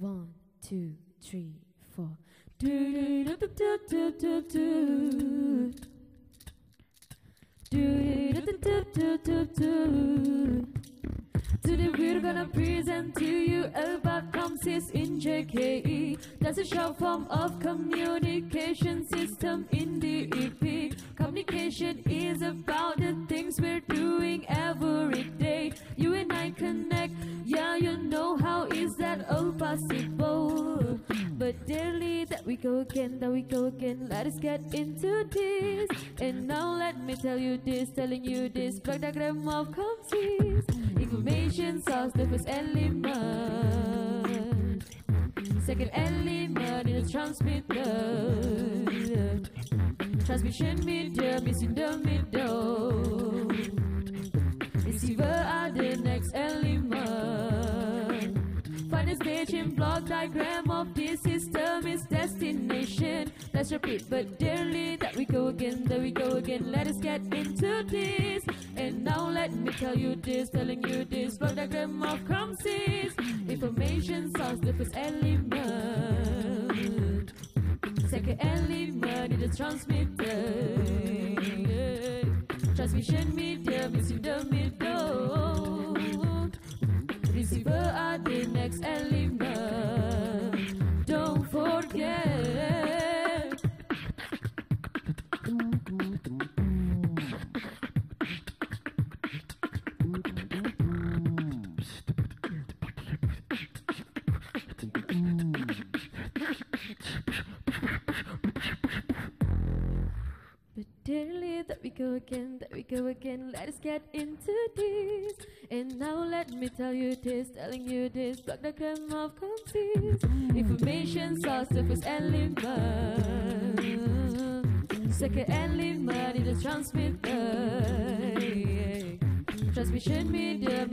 One, two, three, four. Do do do do do do do. Do do do do do do. Today we're gonna present to you about ComSys in JKE. That's a short form of communication system in the EP. Communication is about possible? But dearly, that we go again, that we go again. Let us get into this. And now let me tell you this, telling you this. Block diagram of ComSys. Information source, the first element. Second element is a transmitter. Transmission is in the middle. Final stage in block diagram of this system is destination. Let's repeat, but dearly that we go again, that we go again. Let us get into this. And now let me tell you this, telling you this. Block diagram of ComSys. Information source, the first element. Second element is the transmitter. Transmission medium is the middle. Receiver are the we go again, that we go again, let us get into this. And now let me tell you this, telling you this, block diagram of ComSys. Information source, the first element. Second element is the transmitter. Transmission media.